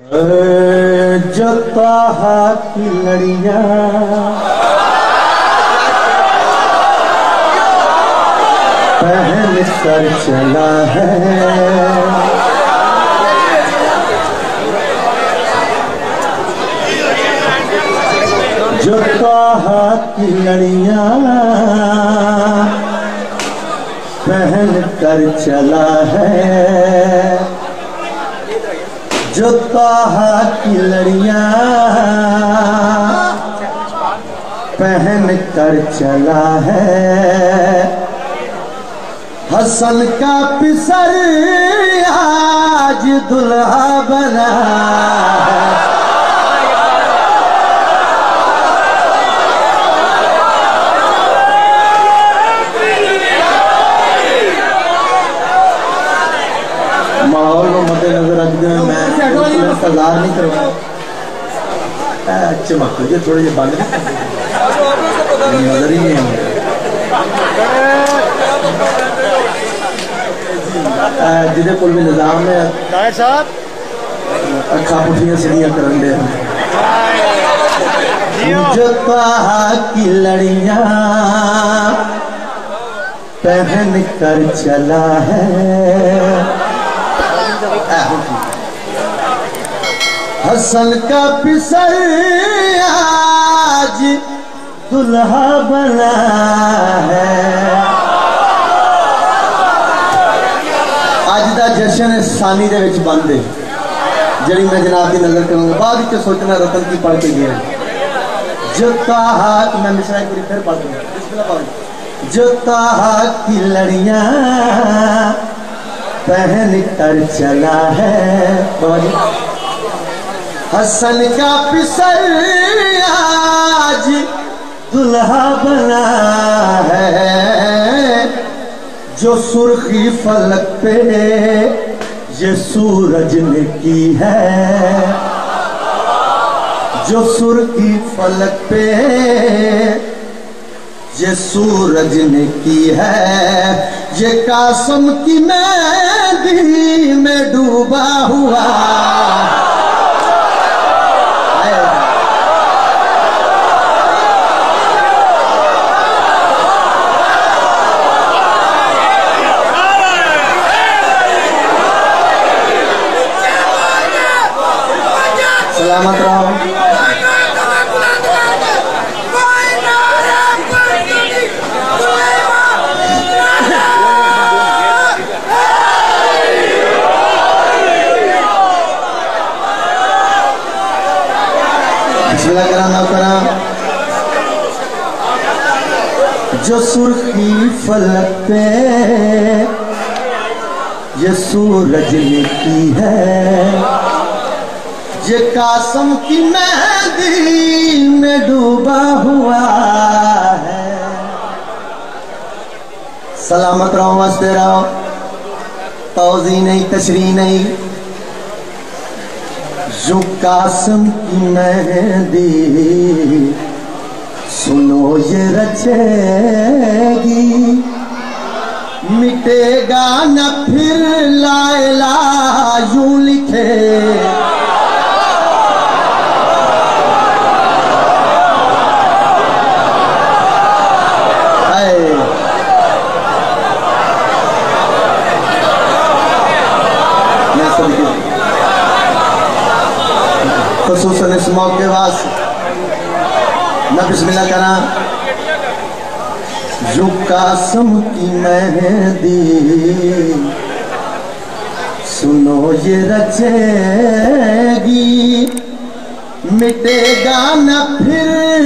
जो ताहा की लड़िया। पहन कर चला है। जो ताहा की लड़िया। पहन कर चला है। जो ताहा की लड़िया पहन कर चला है। हसन का पिसर आज दुल्हा बना। है माहौल को मद्देनजर रखते हुए मैं बाज़ार नहीं करवाया। चमक जो थोड़े जे बंद। नज़र ही नहीं आ जिदे को भी निज़ाम है नायर साहब। अखा पुठिया सीढ़ियाँ कर दे। की लड़ियाँ पहन कर चला है। हसन का पिसर आज दुल्हा बना है ਅੱਜ ਦਾ ਜਸ਼ਨ ਸਾਨੀ ਦੇ ਵਿੱਚ ਬੰਦ ਹੈ ਜਿਹੜੀ ਮੈਂ ਜਨਾਬ ਦੀ ਨਜ਼ਰ ਕਰਾਂਗਾ ਬਾਅਦ ਵਿੱਚ ਸੋਚਣਾ ਰਤਨ ਕੀ ਪੜ ਕੇ ਗਿਆ जो कहा मैं मिश्रा एक बार फिर पढ़ दूंगा बिस्मिल्लाह पढ़ जो कहा की लड़ियां पहन कर चला है बाबा जी हसन का पिसर आज दुल्हा बना है, जो सुर्खी फलक पे ये सूरज ने की है। जो सुर्खी फलक पे ये सूरज ने की है, ये कासम की मैं मेहंदी में डूबा हुआ है। सलामत रहो। जो सुर्खी फलक पे ये सूरज की है। ये कासम की मेहंदी में डूबा हुआ है। सलामत रहो मस्ते रहो। तोजी नहीं तशरी नहीं। जो कासम की मेहंदी, सुनो ये रचेगी। मिटेगा न फिर खसूसन इस मौके वास्ते मैं बिस्मिल्लाह करा जो कासम की मेहंदी। सुनो ये रचेगी, मिटेगा न फिर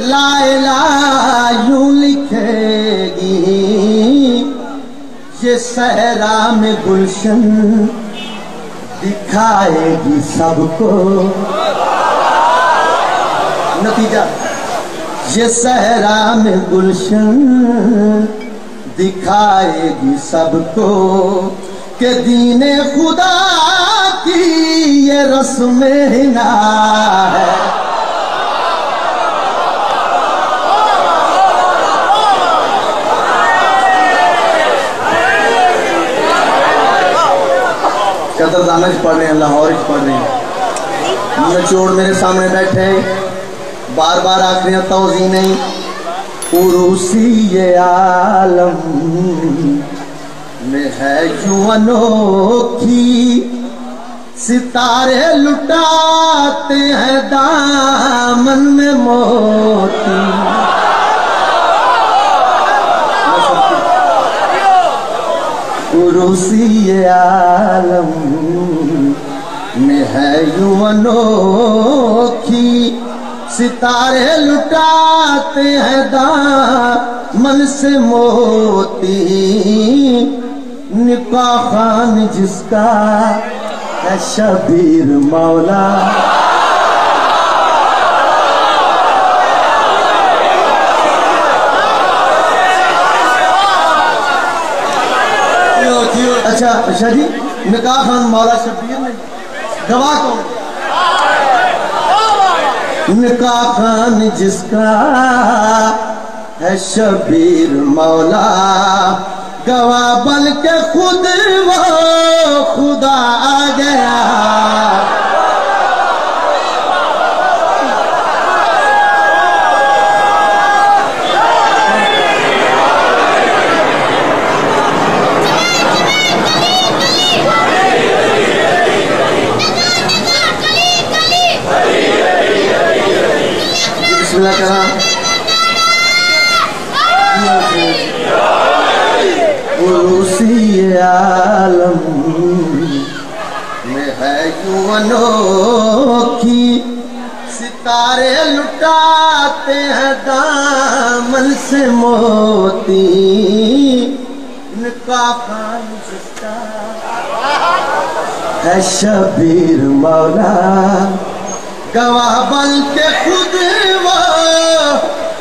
लायला यूँ लिखेगी। ये सहरा में गुलशन दिखाएगी सबको। नतीजा, ये सहरा में गुलशन दिखाएगी सबको के दीने खुदा की ये रस्म हिना है। कदरदाना च पढ़ रहे हैं लाहौर च पढ़ रहे हैं नचोड़ मेरे सामने बैठे हैं। बार बार आखिर तोजी नहीं उरूसी ये आलम में है यूँ अनोखी? सितारे लुटाते हैं दामन में मोती। उरूसी ये आलम में है यूँ अनोखी। सितारे लुटाते हैं दामन से मोती। निकाह खान जिसका है शबीर मौला। अच्छा अच्छा जी, निकाह खान मौला शबीर ने गवाह कौन? निकाह खान जिसका है शबीर मौला, गवाह बल के खुद वो खुदा आ गया बिस्मिल्लाह करा उसी आलम में है यूँ अनोखी? सितारे लुटाते हैं दामन से मोती। इनका है शबीर मौला। गवाह बन के खुद वो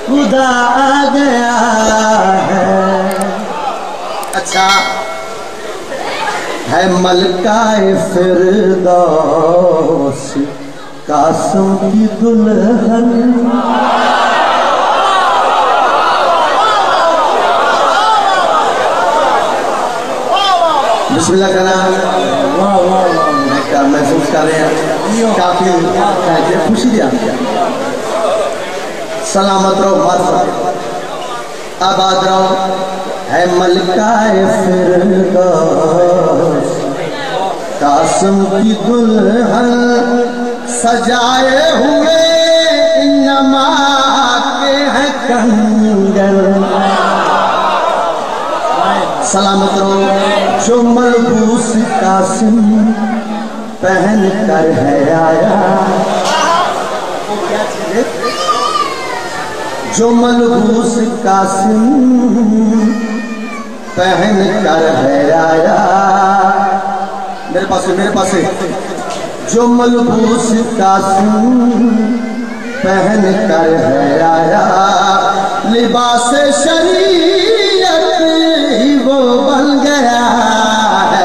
खुदा आ गया है। अच्छा है मलकाए फिरदौस कासम की दुल्हन। बिस्मिल्लाह करना वाह वाह वाह। महसूस कर रहे हैं? काफ़ी खुशी दी आती है। सलामत रहो मत आबाद रहो। है मलकाए फिर कासम की दुल्हन सजाए हुए नमा के हैं कंगन। सलामत रहो, जो मलबूस कासिम पहन कर है आया। जो मलबूस कासिम पहन कर है आया। मेरे पास मेरे पास जो मलबूस कासिम पहन कर है आया, लिबास शरीयत ही वो बन गया है।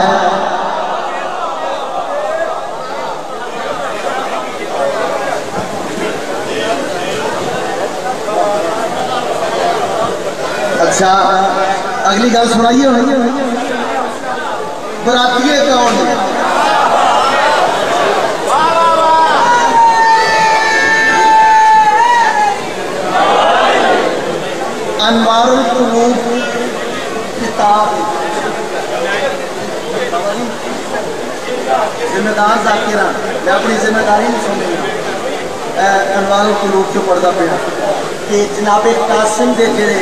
अच्छा अगली गल सुनाइए। बरातिए कौन है अनवारुल कुलूब मैं अपनी ज़िम्मेदारी नहीं समझी अनवारुल कुलूब जो पढ़ता पे कि जनाब कासिम दे जेड़े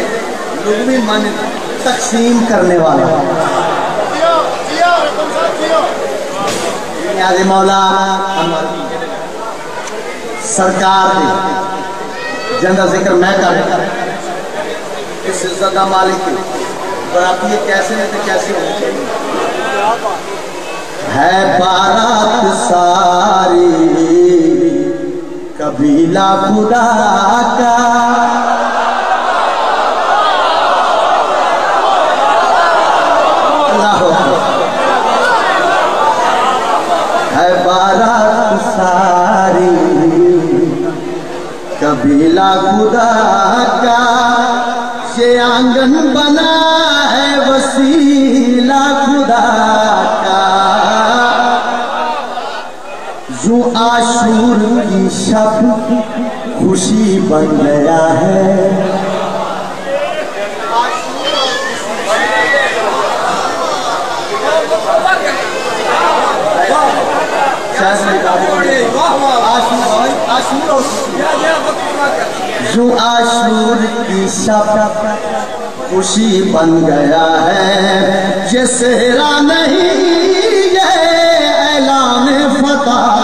लुगवी मन तकसीम करने वाला न्याज मौला, सरकार ज़िंदा ज़िक्र मैं कर इस इज़्ज़त का मालिक बराती कैसे है तो कैसे होनी चाहिए? है बारात सारी कबीला खुदा का कबीला खुदा का से आँगन बना है वसीला खुदा का। जो आशूर की शब खुशी बन गया है जो आशूर की शब खुशी बन गया है सेहरा नहीं ये ऐलान फता